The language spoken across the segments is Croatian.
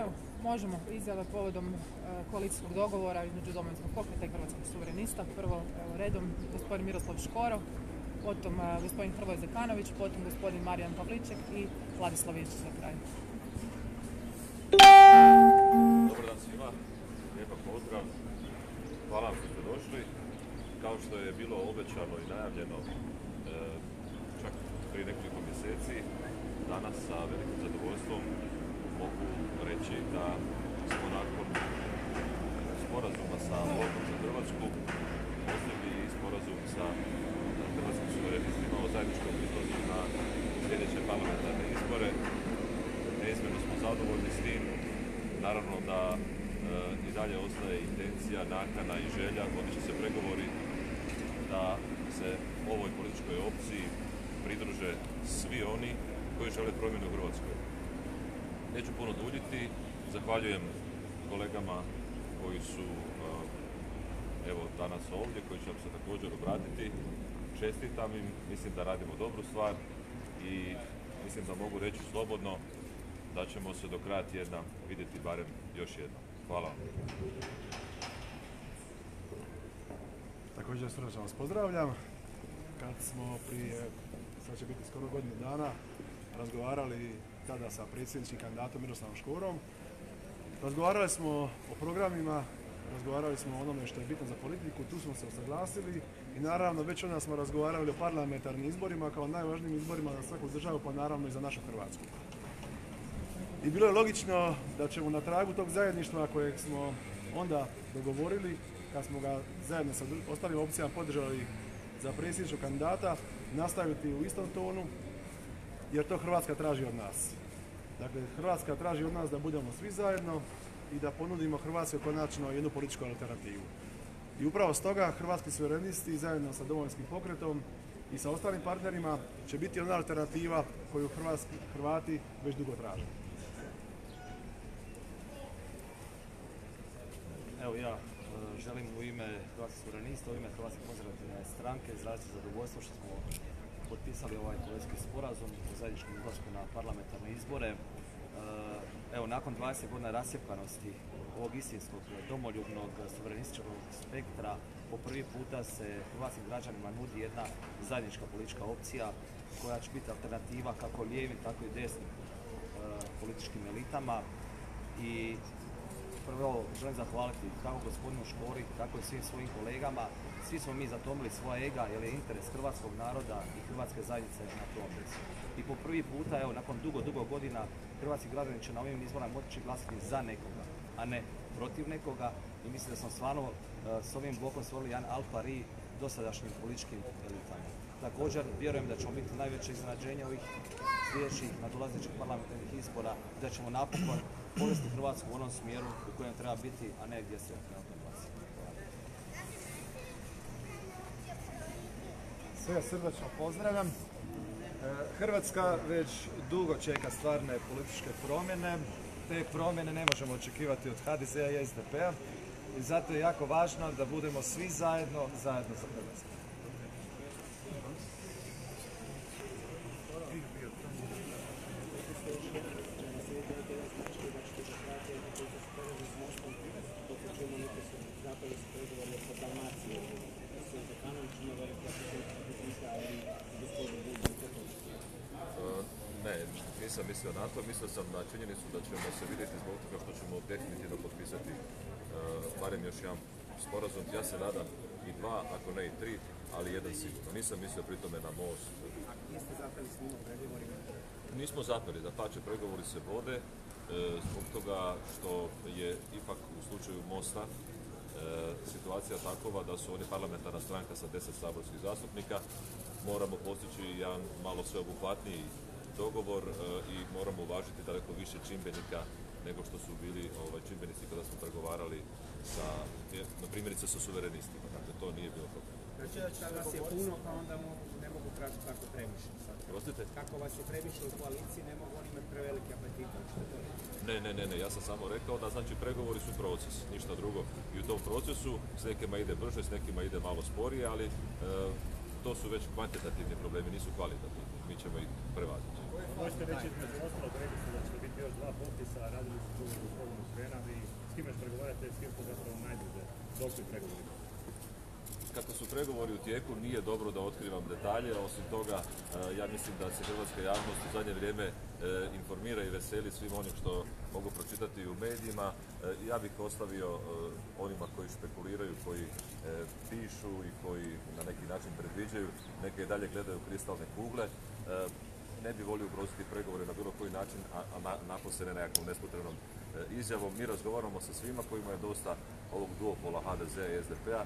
Evo, možemo izjave povodom e, koalicijskog dogovora između Domovinskog pokreta i Hrvatskih suverenista. Prvo, evo, redom, gospodin Miroslav Škoro, potom e, gospodin Hrvoje Zekanović, potom gospodin Marijan Pavliček i Vladislav Ičić na kraju. Dobar dan svima, lijepa pozdrav. Hvala vam što ste došli. Kao što je bilo obećano i najavljeno e, čak prije nekoliko mjeseci, danas sa velikim zadovoljstvom mogu reći da smo nakon sporazuma sa Blokom za Hrvatsku postigli i sporazum sa hrvatskim suverenistima o zajedničkom izlazu na sljedeće parlamentarne izbore. Neizmjerno smo zadovoljni s tim. Naravno da e, i dalje ostaje intencija, nakana i želja, će se pregovori da se ovoj političkoj opciji pridruže svi oni koji žele promjenu u Hrvatskoj. Neću puno duljiti, zahvaljujem kolegama koji su e, evo danas ovdje, koji će vam se također obratiti. Čestitam im, mislim da radimo dobru stvar i mislim da mogu reći slobodno da ćemo se do kraja tjedna vidjeti barem još jednom. Hvala vam. Također srdečno vas pozdravljam. Kad smo prije, sad će biti skoro godinu dana, razgovarali tada sa predsjedničkim kandidatom Miroslavom Škorom, razgovarali smo o programima, razgovarali smo o onome što je bitno za politiku, tu smo se usaglasili i naravno već onda smo razgovarali o parlamentarnim izborima kao najvažnijim izborima za svaku državu pa naravno i za našu Hrvatsku. I bilo je logično da ćemo na tragu tog zajedništva kojeg smo onda dogovorili, kad smo ga zajedno sa ostalim opcijama podržali za predsjedničkog kandidata, nastaviti u istom tonu, jer to Hrvatska traži od nas. Dakle, Hrvatska traži od nas da budemo svi zajedno i da ponudimo Hrvatskoj konačno jednu političku alternativu. I upravo stoga Hrvatski suverenisti zajedno sa Domovinskim pokretom i sa ostalim partnerima će biti ona alternativa koju Hrvatski, Hrvati već dugo traže. Evo ja e, želim u ime Hrvatskih suverenista, u ime Hrvatske konzervativne stranke izraziti zadovoljstvo što smo potpisali ovaj koalicijski sporazum o zajedničkom izlasku na parlamentarne izbore. E, evo, nakon 20 godina rasjepanosti ovog istinskog domoljubnog suverenističkog spektra, po prvi puta se hrvatskim građanima nudi jedna zajednička politička opcija koja će biti alternativa kako lijevim, tako i desnim e, političkim elitama i prvo želim zahvaliti kako gospodinu Škori, tako i svim svojim kolegama. Svi smo mi zatomili svoja ega jer je interes hrvatskog naroda i hrvatske zajednice na prvom I po prvi puta, evo, nakon dugo, dugo godina, hrvatski građani će na ovim izborima moći glasati za nekoga, a ne protiv nekoga. I mislim da smo stvarno uh, s ovim blokom stvorili jedan alpari dosadašnjim političkim elitama. Također vjerujem da ćemo biti najveće iznenađenje ovih sljedećih nadolazećih parlamentarnih izbora, da ćemo napokon povesti Hrvatsku u onom smjeru u kojem treba biti, a ne gdje se trenutno nalazi. Sve srdačno pozdravljam. E, Hrvatska već dugo čeka stvarne političke promjene. Te promjene ne možemo očekivati od HDZ-a i SDP-a i zato je jako važno da budemo svi zajedno, zajedno za Hrvatsku. Ne, nisam mislio na to, mislio sam na činjenicu da ćemo se vidjeti zbog toga što ćemo definitivno potpisati uh, barem još jedan sporazum. Ja se nadam i dva, ako ne i tri, ali jedan sigurno. Nisam mislio pri tome na most. Niste zapeli s njima pregovorima? Nismo zapeli, da pače, pregovori se vode, uh, zbog toga što je ipak u slučaju mosta uh, situacija takova da su oni parlamentarna stranka sa deset saborskih zastupnika. Moramo postići jedan malo sveobuhvatniji dogovor e, i moramo uvažiti daleko više čimbenika nego što su bili ovaj, čimbenici kada smo pregovarali sa, na primjerice sa suverenistima. Dakle, to nije bilo problem. Znači da vas je puno, pa onda ne mogu tražiti tako previše sad. Prostite? Kako vas je previše u koaliciji, ne mogu oni imati prevelike apetite. Ne, ne, ne, ne, ja sam samo rekao da znači pregovori su proces, ništa drugo. I u tom procesu s nekima ide brže, s nekima ide malo sporije, ali e, to su već kvantitativni problemi, nisu kvalitativni. Mi ćemo ih prevaziti. Možete reći između ostalog, rekli ste da će biti još dva popisa, radili su tu s gospodinom Srenom i s kim još pregovarate, s kim ste zapravo najduže došli pregovorima? Kako su pregovori u tijeku, nije dobro da otkrivam detalje, osim toga e, ja mislim da se hrvatska javnost u zadnje vrijeme e, informira i veseli svim onim što mogu pročitati u medijima. E, Ja bih ostavio onima koji špekuliraju, koji pišu i koji na neki način predviđaju, neke i dalje gledaju kristalne kugle. Ne bi volio ugroziti pregovore na bilo koji način, a, a na, nekakvom nespotrebnom e, izjavom. Mi razgovaramo sa svima kojima je dosta ovog duopola HDZ i SDP-a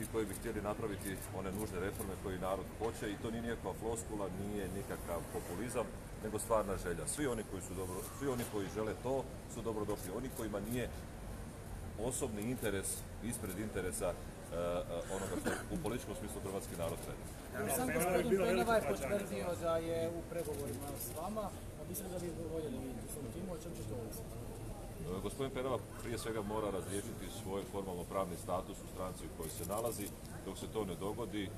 i koji bi htjeli napraviti one nužne reforme koje narod hoće i to nije nikakva floskula, nije nikakav populizam, nego stvarna želja. Svi oni koji su dobro, svi oni koji žele to su dobro došli. Oni kojima nije osobni interes ispred interesa e, e, onoga što u političkom smislu hrvatski narod treba. Sam gospodin Penava je potvrdio da je u pregovorima s vama, a mislim da bi voljeli vidjeti u svom timu, o čem će to ovisiti? E, Gospodin Penava prije svega mora razriješiti svoj formalno pravni status u stranci u kojoj se nalazi. Dok se to ne dogodi, e,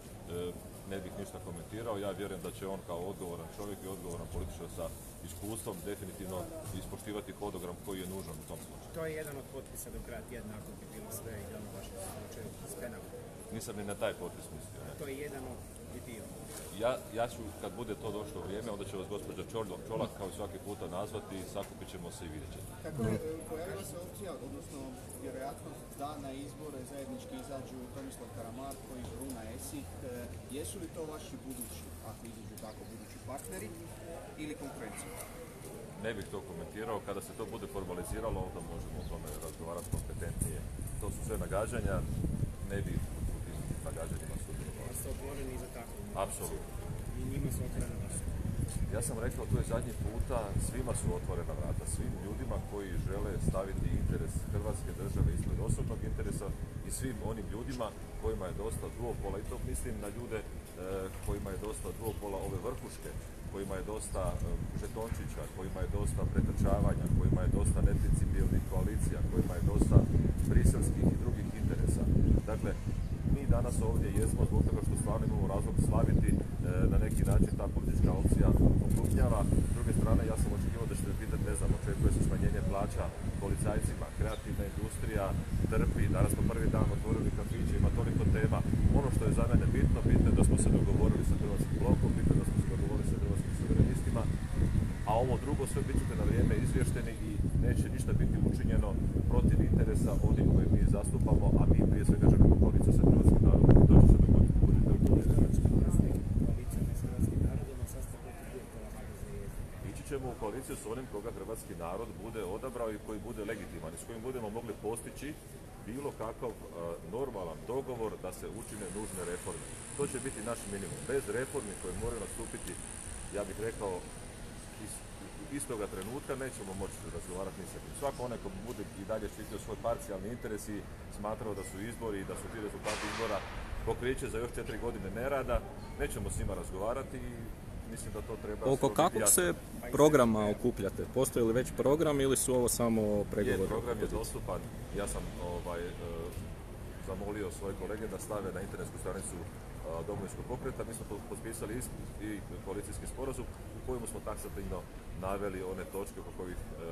ne bih ništa komentirao. Ja vjerujem da će on kao odgovoran čovjek i odgovoran političar sa iskustvom definitivno ispoštivati hodogram koji je nužan u tom slučaju. To je jedan od potpisa do kraja tjedna, ako bi bilo sve i na vašem slučaju s Penavom. Nisam ni na taj potpis mislio. ne. To je jedan od. Ja, ja ću, kad bude to došlo vrijeme, onda će vas gospođa Čolak, Čolak kao i svaki puta nazvati i sakupit ćemo se i vidjet ćete. Kako je, e, pojavila se opcija, odnosno vjerojatnost da na izbore zajednički izađu Tomislav Karamarko i Bruna Esih. E, Jesu li to vaši budući, ako izađu tako, budući partneri ili konkurencija? Ne bih to komentirao, kada se to bude formaliziralo, onda možemo o tome razgovarati kompetentnije. To su sve nagađanja, ne bih u tim nagađanjima ste otvoreni za tako. Apsolutno. I njima su otvorena vrata. Ja sam rekao, to je zadnji puta, svima su otvorena vrata, svim ljudima koji žele staviti interes Hrvatske države ispred osobnog interesa i svim onim ljudima kojima je dosta duopola, i to mislim na ljude e, kojima je dosta duopola ove vrhuške, kojima je dosta e, žetončića, kojima je dosta pretrčavanja, kojima je dosta neprincipijelnih koalicija, kojima je dosta briselskih i drugih interesa. Dakle, danas ovdje jesmo zbog toga što stvarno imamo razlog slaviti e, na neki način ta politička opcija okrupnjava. S druge strane, ja sam očekivao da ćete pitati, ne znam, očekuje se smanjenje plaća policajcima, kreativna industrija trpi, danas smo prvi dan otvorili kafiće, ima toliko tema. Ono što je za mene bitno, bitno je da smo se dogovorili sa Hrvatskim blokom, bitno je da smo se dogovorili sa Hrvatskim suverenistima, a ovo drugo sve bit ćete na vrijeme izvješteni i neće ništa biti učinjeno protiv interesa onih koje mi zastupamo, a mi prije svega želimo koaliciju sa hrvatskim narodom i to će se dogoditi. Budite uvjereni. Koalicijom i s hrvatskim narodom, a sad ste protiv duopola HDZ i SDP. Ići ćemo u koaliciju s onim koga hrvatski narod bude odabrao i koji bude legitiman i s kojim budemo mogli postići bilo kakav e, normalan dogovor da se učine nužne reforme. To će biti naš minimum. Bez reformi koje moraju nastupiti, ja bih rekao, iz, istoga trenutka nećemo moći razgovarati ni sa kim. Svako onaj ko bude i dalje štitio svoj parcijalni interes i smatrao da su izbori i da su ti rezultati izbora pokriće za još četiri godine nerada, nećemo s njima razgovarati i mislim da to treba... Oko kakvog se programa okupljate? Postoji li već program ili su ovo samo Je, pregovori? program je dostupan. Ja sam ovaj, e, zamolio svoje kolege da stave na internetsku stranicu e, Domovinskog pokreta. Mi smo po- potpisali is- i koalicijski sporazum u kojemu smo taksativno naveli one točke oko kojih e,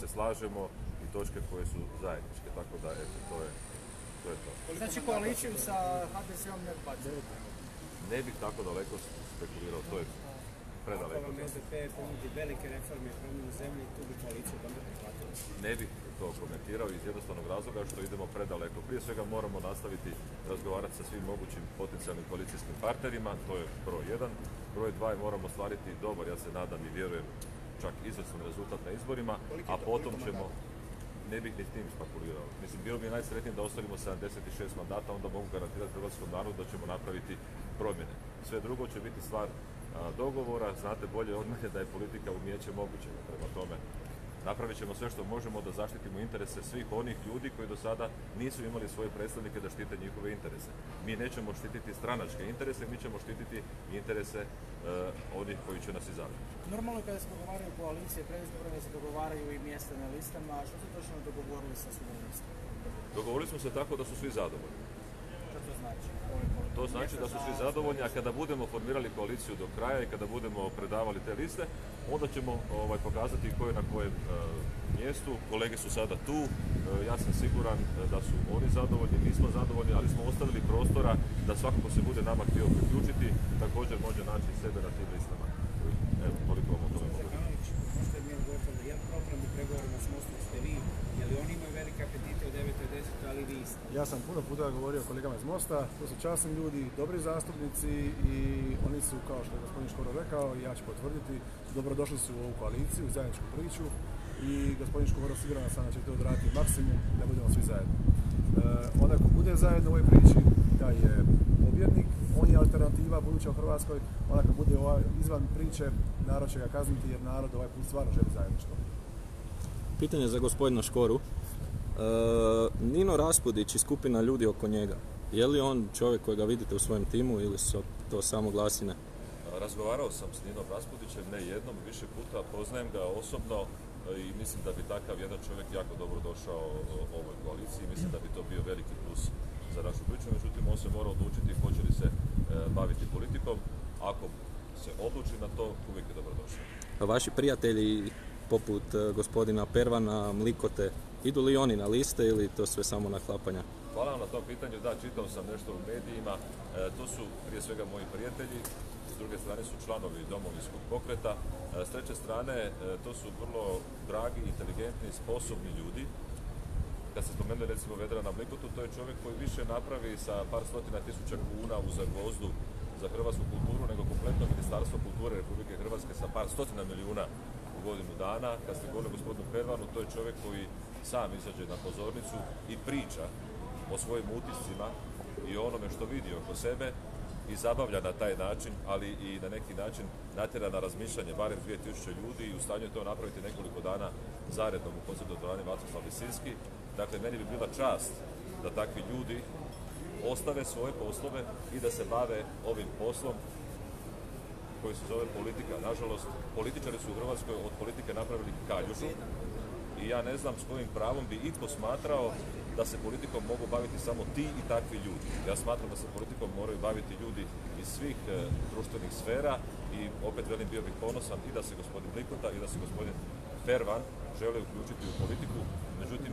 se slažemo i točke koje su zajedničke. Tako da, eto, to je to. Je to. Znači koaliciju sa HDZ-om ne. Ne bih tako daleko spekulirao, to je Ako predaleko. vam SDP ponudi velike reforme i promjenu zemlje, tu bi koaliciju prihvatili. Ne bih to komentirao iz jednostavnog razloga što idemo predaleko. Prije svega moramo nastaviti razgovarati sa svim mogućim potencijalnim koalicijskim partnerima, to je broj jedan. Broj dva je moramo stvariti dobar, ja se nadam i vjerujem, čak izvrstan rezultat na izborima, a potom ćemo, ne bih ni s tim spekulirao. Mislim, bilo bi najsretnije da ostavimo 76 mandata, onda mogu garantirati hrvatskom narodu da ćemo napraviti promjene. Sve drugo će biti stvar dogovora, znate bolje od mene da je politika umijeće moguće. Prema tome, napravit ćemo sve što možemo da zaštitimo interese svih onih ljudi koji do sada nisu imali svoje predstavnike da štite njihove interese. Mi nećemo štititi stranačke interese, mi ćemo štititi interese e, onih koji će nas izabrati. Normalno kada se dogovaraju koalicije, predizborne se dogovaraju i mjesta na listama, a što ste točno dogovorili sa suverenistima? Dogovorili smo se tako da su svi zadovoljni. Što to znači? To znači da su svi zadovoljni, a kada budemo formirali koaliciju do kraja i kada budemo predavali te liste, onda ćemo ovaj, pokazati ko je na kojem e, mjestu. Kolege su sada tu, E, ja sam siguran e, da su oni zadovoljni, mi smo zadovoljni, ali smo ostavili prostora da svako ko se bude nama htio priključiti, također može naći sebe na tim listama. Evo, toliko vam o tome mogu reći. Zekanović, možete mi odgovoriti da jedan problem u pregovorima s Mostom ste vi, je li oni imaju velike apetite u 9. i 10. ali vi isto? Ja sam puno puta govorio kolegama iz Mosta, to su časni ljudi, dobri zastupnici i oni su, kao što je gospodin Škoro rekao, ja ću potvrditi, dobrodošli su u ovu koaliciju, u zajedničku priču i gospodin Škoro siguran sam da će to odraditi maksimum da budemo svi zajedno. E, onaj ko bude zajedno u ovoj priči, taj je pobjednik, on je alternativa buduća u Hrvatskoj, onaj ko bude ovaj, izvan priče, narod će ga kazniti jer narod ovaj put stvarno želi zajedništvo. Pitanje za gospodina Škoru. E, Nino Raspudić i skupina ljudi oko njega. Je li on čovjek kojega vidite u svojem timu ili su to samo glasine? Razgovarao sam s Ninom Raspudićem ne jednom, više puta, poznajem ga osobno e, i mislim da bi takav jedan čovjek jako dobro došao ovoj koaliciji. Mislim da bi to bio veliki plus za našu priču, međutim on se mora odlučiti hoće li se e, baviti politikom. Ako se odluči na to, uvijek je dobrodošao. Vaši prijatelji poput e, gospodina Pervana, Mlikote, idu li oni na liste ili to sve samo naklapanja? Hvala vam na tom pitanju, da, čitao sam nešto u medijima, E, to su prije svega moji prijatelji, s druge strane su članovi domovinskog pokreta, E, s treće strane e, to su vrlo dragi, inteligentni, sposobni ljudi. Kad se spomenuli recimo Vedrana Mlikotu, to je čovjek koji više napravi sa par stotina tisuća kuna u Zagvozdu za hrvatsku kulturu nego kompletno Ministarstvo kulture Republike Hrvatske sa par stotina milijuna godinu dana. Kad ste govorili gospodinu Pervanu, to je čovjek koji sam izađe na pozornicu i priča o svojim utiscima i onome što vidi oko sebe i zabavlja na taj način, ali i na neki način natjera na razmišljanje barem 2000 ljudi i u stanju je to napraviti nekoliko dana zaredom u koncertu dvorani Vacoslav Lisinski. Dakle, meni bi bila čast da takvi ljudi ostave svoje poslove i da se bave ovim poslom koji se zove politika. Nažalost, političari su u Hrvatskoj od politike napravili kaljužu i ja ne znam s kojim pravom bi itko smatrao da se politikom mogu baviti samo ti i takvi ljudi. Ja smatram da se politikom moraju baviti ljudi iz svih e, društvenih sfera i opet velim bio bih ponosan i da se gospodin Likota i da se gospodin Pervan žele uključiti u politiku. Međutim,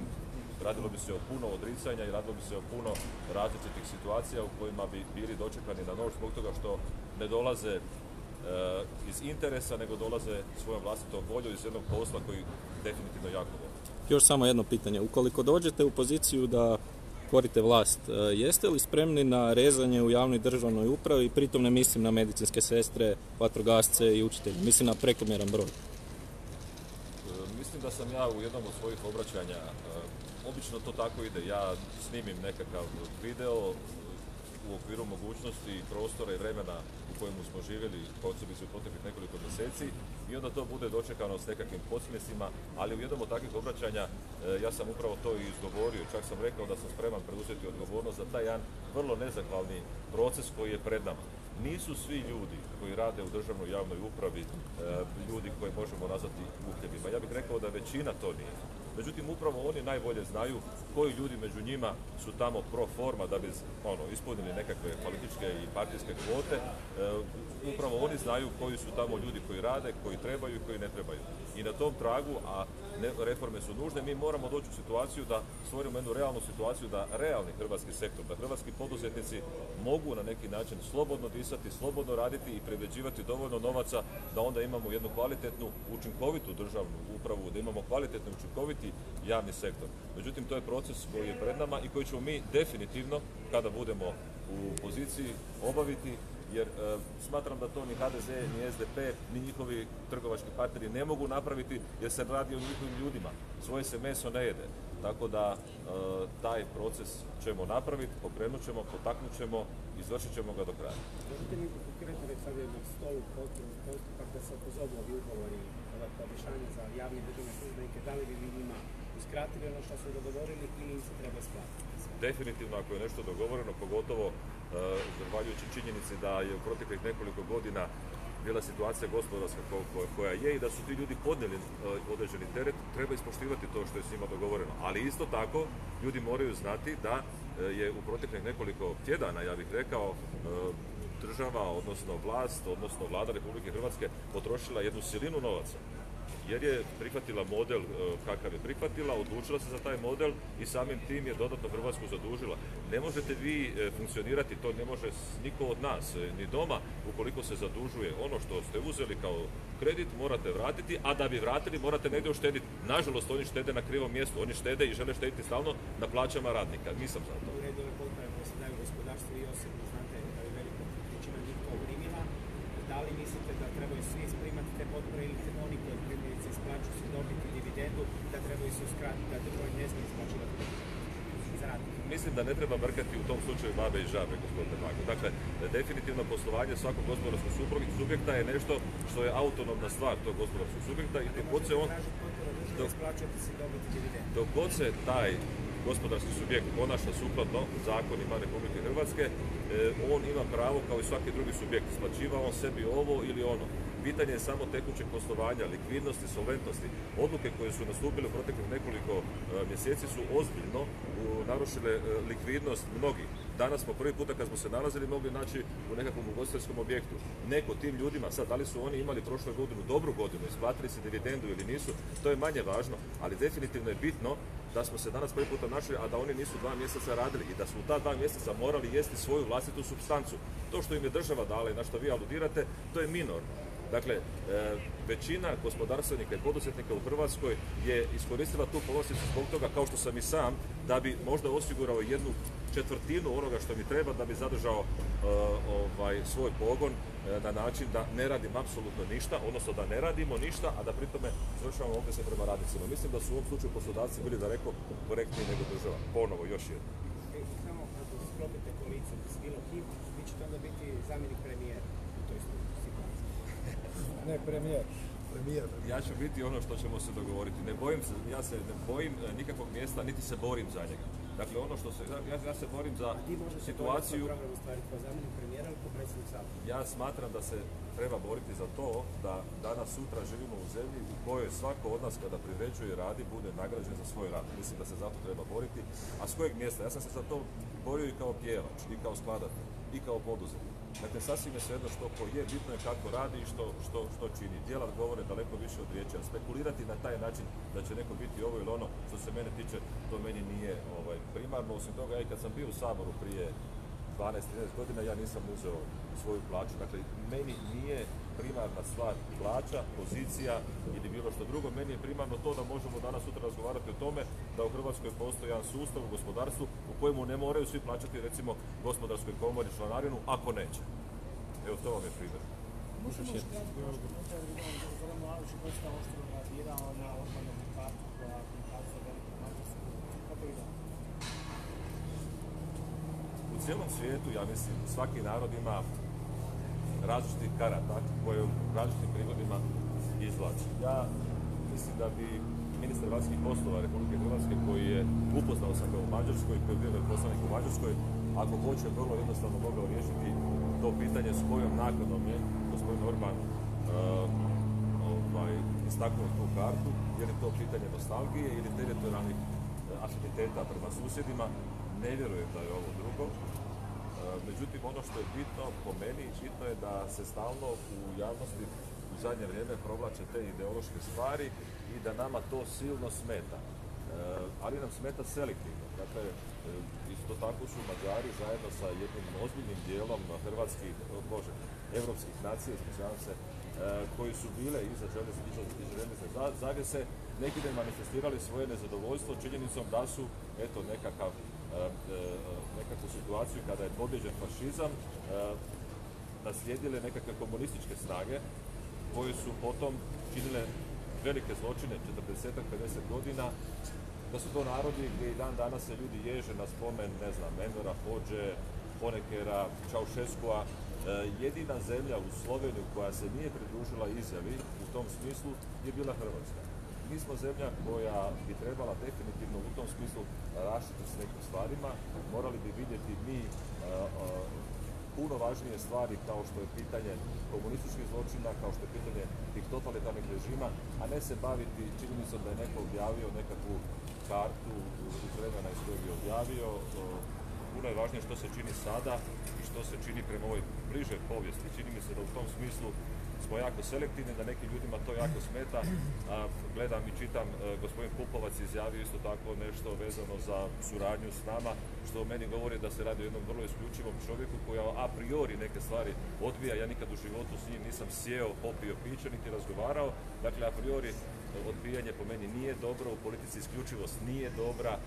radilo bi se o puno odricanja i radilo bi se o puno različitih situacija u kojima bi bili dočekani na nož zbog toga što ne dolaze iz interesa, nego dolaze svojom vlastitom voljom iz jednog posla koji definitivno jako vole. Još samo jedno pitanje. Ukoliko dođete u poziciju da korite vlast, e, jeste li spremni na rezanje u javnoj državnoj upravi? Pritom ne mislim na medicinske sestre, vatrogasce i učitelje. Mislim na prekomjeran broj. E, Mislim da sam ja u jednom od svojih obraćanja, e, obično to tako ide, ja snimim nekakav video u okviru mogućnosti, prostora i vremena u kojemu smo živjeli, posebice u proteklih nekoliko mjeseci i onda to bude dočekano s nekakvim podsmjesima, ali u jednom od takvih obraćanja e, ja sam upravo to i izgovorio, čak sam rekao da sam spreman preuzeti odgovornost za taj jedan vrlo nezahvalni proces koji je pred nama. Nisu svi ljudi koji rade u državnoj javnoj upravi e, ljudi koje možemo nazvati uhljebima. Ja bih rekao da većina to nije. Međutim, upravo oni najbolje znaju koji ljudi među njima su tamo pro forma da bi ono, ispunili nekakve političke i partijske kvote. E, upravo oni znaju koji su tamo ljudi koji rade, koji trebaju i koji ne trebaju. I na tom tragu, a ne, reforme su nužne, mi moramo doći u situaciju da stvorimo jednu realnu situaciju da realni hrvatski sektor, da hrvatski poduzetnici mogu na neki način slobodno disati, slobodno raditi i privređivati dovoljno novaca da onda imamo jednu kvalitetnu, učinkovitu državnu upravu, da imamo kvalitetni, učinkoviti javni sektor. Međutim, to je proces koji je pred nama i koji ćemo mi definitivno, kada budemo u poziciji, obaviti jer e, smatram da to ni HDZ, ni SDP, ni njihovi trgovački partneri ne mogu napraviti jer se radi o njihovim ljudima. Svoje se meso ne jede. Tako da e, taj proces ćemo napraviti, pokrenut ćemo, potaknut ćemo, izvršit ćemo ga do kraja. Možete mi konkretno sad jednog stolu postupak da se opozovu ovi ugovori, poboljšanja za javne državne službenike, da li bi vi njima uskratili ono što su dogovorili ili im se treba isplatiti? definitivno ako je nešto dogovoreno, pogotovo e, zahvaljujući činjenici da je u proteklih nekoliko godina bila situacija gospodarska ko- ko- koja je i da su ti ljudi podnijeli e, određeni teret, treba ispoštivati to što je s njima dogovoreno. Ali isto tako ljudi moraju znati da e, je u proteklih nekoliko tjedana, ja bih rekao, država, odnosno vlast, odnosno vlada Republike Hrvatske potrošila jednu silinu novaca jer je prihvatila model e, kakav je prihvatila, odlučila se za taj model i samim tim je dodatno Hrvatsku zadužila. Ne možete vi e, funkcionirati, to ne može niko od nas, e, ni doma, ukoliko se zadužuje. Ono što ste uzeli kao kredit morate vratiti, a da bi vratili morate negdje uštediti. Nažalost, oni štede na krivom mjestu, oni štede i žele štediti stalno na plaćama radnika. Nisam za to. U redu ove potpore koje se daju gospodarstvu i osobno, znate da je velika većina njih to primila. Da li mislite da trebaju svi primati te potpore ili te oni koji primjerice isplaćuju se dobiti dividendu, da trebaju se uskratiti, da država ne smije isplaćivati? Mislim da ne treba brkati u tom slučaju babe i žabe, gospodine Bago. Dakle, definitivno poslovanje svakog gospodarskog subjekta je nešto što je autonomna stvar tog gospodarskog subjekta i dok god se on, dok god se taj gospodarski subjekt ponaša sukladno zakonima Republike Hrvatske, e, on ima pravo kao i svaki drugi subjekt. Isplaćiva on sebi ovo ili ono. Pitanje je samo tekućeg poslovanja, likvidnosti, solventnosti. Odluke koje su nastupile u proteklih nekoliko e, mjeseci su ozbiljno narušile e, likvidnost mnogih. Danas smo prvi puta kad smo se nalazili mogli naći u nekakvom ugostiteljskom objektu. Neko tim ljudima, sad da li su oni imali prošle godinu dobru godinu, isplatili se dividendu ili nisu, to je manje važno, ali definitivno je bitno da smo se danas prvi puta našli, a da oni nisu dva mjeseca radili i da su u ta dva mjeseca morali jesti svoju vlastitu substancu. To što im je država dala i na što vi aludirate, to je minorno. Dakle, e, većina gospodarstvenika i poduzetnika u Hrvatskoj je iskoristila tu povlasticu zbog toga, kao što sam i sam, da bi možda osigurao jednu četvrtinu onoga što mi treba da bi zadržao e, ovaj, svoj pogon e, na način da ne radim apsolutno ništa, odnosno da ne radimo ništa, a da pri tome izvršavamo obveze prema radnicima. Mislim da su u ovom slučaju poslodavci bili daleko korektniji nego država. Ponovo, još jedno. Samo ako sklopite koaliciju s bilo kim, vi ćete onda biti zamjenik premijera u toj situaciji. Ne, premijer. Premijer. Ja ću biti ono što ćemo se dogovoriti. Ne bojim se, ja se ne bojim e, nikakvog mjesta, niti se borim za njega. Dakle, ono što se, ja, ja se borim za Ti možete situaciju, premijera ja smatram da se treba boriti za to da danas sutra živimo u zemlji u kojoj svako od nas kada privređuje i radi bude nagrađen za svoj rad. Mislim da se za to treba boriti. A s kojeg mjesta? Ja sam se za to borio i kao pjevač, i kao skladatelj, i kao poduzetnik. Dakle, sasvim je svejedno što ko je, bitno je kako radi i što, što, što čini. Djela govore daleko više od riječi, a spekulirati na taj način da će neko biti ovo ili ono, što se mene tiče, to meni nije ovaj, primarno. Osim toga, ja i kad sam bio u Saboru prije 12-13 godina ja nisam uzeo svoju plaću. Dakle, meni nije primarna stvar plaća, pozicija ili bilo što drugo. Meni je primarno to da možemo danas sutra razgovarati o tome da u Hrvatskoj postoji jedan sustav u gospodarstvu u kojemu ne moraju svi plaćati recimo gospodarskoj komori članarinu ako neće. Evo to vam je primjer. Možemo još kratko još komentar, vidimo da Zoran Milanović je dosta oštro reagirao na Orbanovu kartu koja prikazuje veliku Mađarsku. Kako vidimo? U cijelom svijetu, ja mislim, svaki narod ima različitih karata koje u različitim prigodima izvlači. Ja mislim da bi ministar vanjskih poslova Republike Hrvatske koji je upoznao sam ga u Mađarskoj, koji je bio veleposlanik u Mađarskoj, ako hoće vrlo jednostavno mogao riješiti to pitanje s kojom naknadom je gospodin Orban uh, ovaj, istaknuo tu kartu, je li to pitanje nostalgije ili teritorijalnih uh, afiniteta prema susjedima, ne vjerujem da je ovo drugo. E, Međutim, ono što je bitno po meni, bitno je da se stalno u javnosti u zadnje vrijeme provlače te ideološke stvari i da nama to silno smeta. E, ali nam smeta selektivno. Dakle, e, isto tako su Mađari zajedno sa jednim ozbiljnim dijelom hrvatskih, bože, evropskih nacija, se, koji su bile iza za- zavjese, neki dan manifestirali svoje nezadovoljstvo činjenicom da su, eto, nekakav e, e, nekakvu situaciju kada je pobjeđen fašizam, e, naslijedile nekakve komunističke snage koje su potom činile velike zločine 40-50 godina, da su to narodi gdje i dan danas se ljudi ježe na spomen, ne znam, Envera, Hođe, Honekera, Čaušeskova. Jedina zemlja u Sloveniju koja se nije pridružila izjavi u tom smislu je bila Hrvatska. Mi smo zemlja koja bi trebala definitivno u tom smislu rašiti s nekim stvarima. Morali bi vidjeti mi e, e, puno važnije stvari kao što je pitanje komunističkih zločina, kao što je pitanje tih totalitarnih režima, a ne se baviti činjenicom da je neko objavio nekakvu kartu vremena iz kojeg je objavio, o, puno je važnije što se čini sada i što se čini prema ovoj bližoj povijesti. Čini mi se da u tom smislu smo jako selektivni, da nekim ljudima to jako smeta. Gledam i čitam, e, gospodin Pupovac izjavio isto tako nešto vezano za suradnju s nama, što meni govori da se radi o jednom vrlo isključivom čovjeku koji a priori neke stvari odbija. Ja nikad u životu s njim nisam sjeo, popio piće, niti razgovarao. Dakle, a priori odbijanje po meni nije dobro, u politici isključivost nije dobra, e,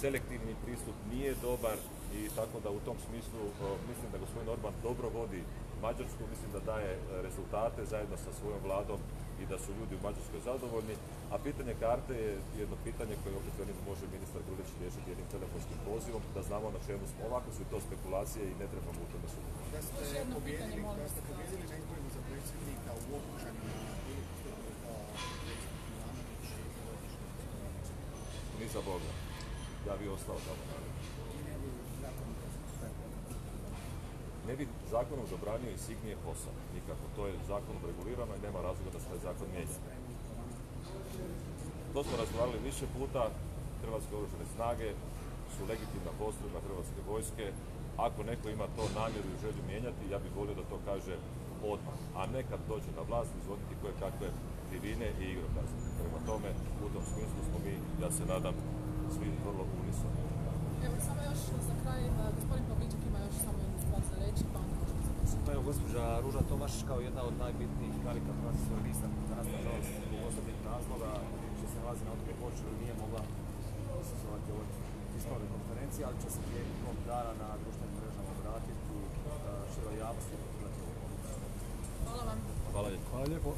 selektivni pristup nije dobar i tako da u tom smislu e, mislim da gospodin Orban dobro vodi Mađarsku, mislim da daje e, rezultate zajedno sa svojom vladom i da su ljudi u Mađarskoj zadovoljni. A pitanje karte je jedno pitanje koje opet velim može ministar Grlić riješiti jednim telefonskim pozivom, da znamo na čemu smo. Ovako su to spekulacije i ne trebamo u tome sudjelovati. Da ste pobjedili, da ste pobjedili na izborima za predsjednika u Okučanima, bili postupili kao predsjednik Milanović i otišli? Ni za Boga. Ja bi ostao tamo. I ne bi zakon Ne bi zakonom zabranio insignije posao. Nikako. To je zakonom regulirano i nema razloga da se taj zakon mijenja. To smo razgovarali više puta. Hrvatske oružane snage su legitimna postrojba Hrvatske vojske. Ako neko ima to namjeru i želju mijenjati, ja bih volio da to kaže odmah, a ne kad dođe na vlast izvoditi koje kakve krivine i igrokaze. Prema tome, u tom smislu smo mi, ja se nadam, svi vrlo unisoni. Evo, samo još za kraj, gospodin Pavliček ima još samo jednu stvar za reći, pa. Pa evo, gospođa Ruža Tomaš kao jedna od najbitnijih karika Hrvatskih suverenista, danas nažalost zbog osobnih razloga što se nalazi na otoku Korčuli nije mogla sazvati ovoj tiskovnoj konferenciji, ali će se tijekom dana na društvenim mrežama obratiti široj javnosti i Hvala vam. Hvala lijepo. Hvala lijepo.